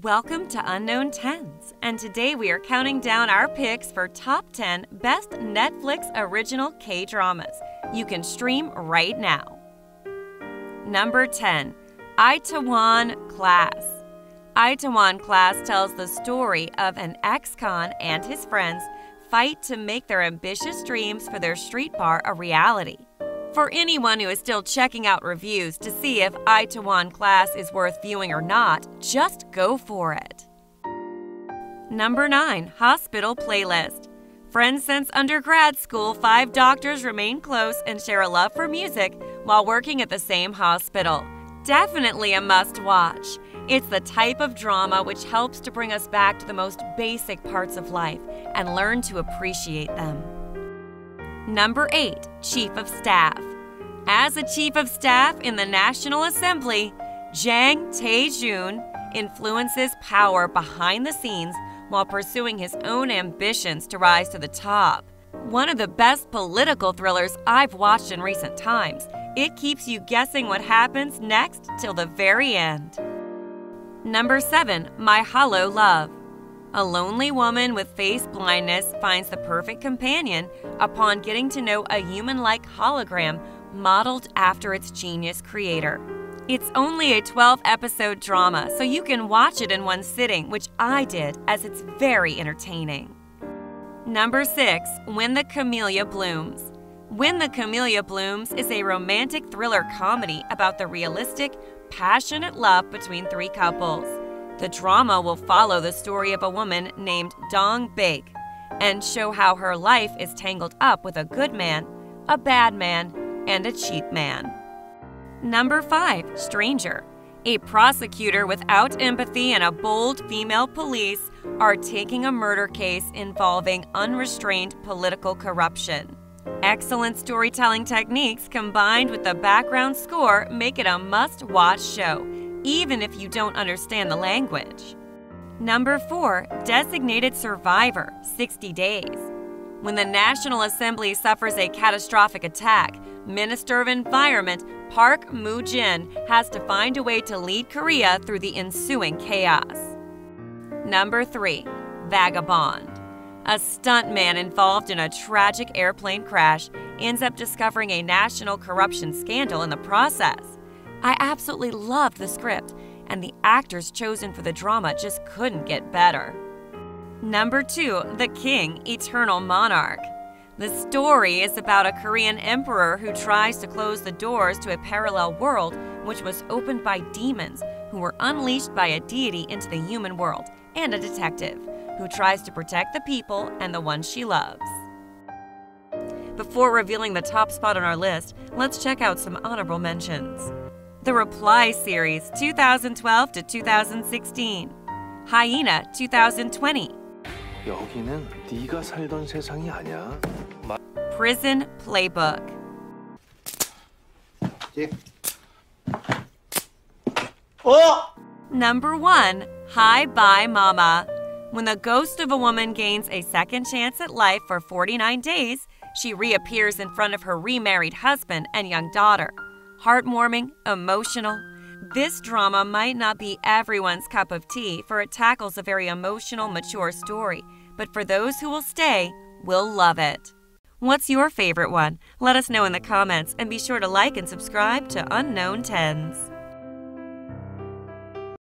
Welcome to Unknown Tens, and today we are counting down our picks for top 10 best Netflix original K dramas you can stream right now. Number 10 Itaewon Class. Itaewon Class tells the story of an ex con and his friends fight to make their ambitious dreams for their street bar a reality. For anyone who is still checking out reviews to see if Itaewon Class is worth viewing or not, just go for it. Number 9 Hospital Playlist. Friends since undergrad school, five doctors remain close and share a love for music while working at the same hospital. Definitely a must watch. It's the type of drama which helps to bring us back to the most basic parts of life and learn to appreciate them. Number 8 Chief of Staff. As a Chief of Staff in the National Assembly, Jang Tae-jun influences power behind the scenes while pursuing his own ambitions to rise to the top. One of the best political thrillers I've watched in recent times. It keeps you guessing what happens next till the very end. Number 7 My Holo Love. A lonely woman with face blindness finds the perfect companion upon getting to know a human like hologram modeled after its genius creator. It's only a 12 episode drama, so you can watch it in one sitting, which I did as it's very entertaining. Number 6 When the Camellia Blooms. When the Camellia Blooms is a romantic thriller comedy about the realistic, passionate love between three couples. The drama will follow the story of a woman named Dong Baek and show how her life is tangled up with a good man, a bad man, and a cheap man. Number 5 Stranger. A prosecutor without empathy and a bold female police are taking a murder case involving unrestrained political corruption. Excellent storytelling techniques combined with the background score make it a must watch show even if you don't understand the language. Number 4 Designated Survivor 60 Days. When the National Assembly suffers a catastrophic attack, Minister of Environment Park Moo Jin has to find a way to lead Korea through the ensuing chaos. Number 3 Vagabond. A stuntman involved in a tragic airplane crash ends up discovering a national corruption scandal in the process. I absolutely loved the script, and the actors chosen for the drama just couldn't get better. Number 2 The King, Eternal Monarch. The story is about a Korean emperor who tries to close the doors to a parallel world which was opened by demons who were unleashed by a deity into the human world, and a detective who tries to protect the people and the ones she loves. Before revealing the top spot on our list, let's check out some honorable mentions. The Reply Series 2012 to 2016. Hyena 2020. 여기는 네가 살던 세상이 아니야. Prison Playbook. Number 1. Hi Bye Mama. When the ghost of a woman gains a second chance at life for 49 days, she reappears in front of her remarried husband and young daughter. Heartwarming, emotional. This drama might not be everyone's cup of tea, for it tackles a very emotional, mature story. But for those who will stay, will love it. What's your favorite one? Let us know in the comments and be sure to like and subscribe to Unknown Tens.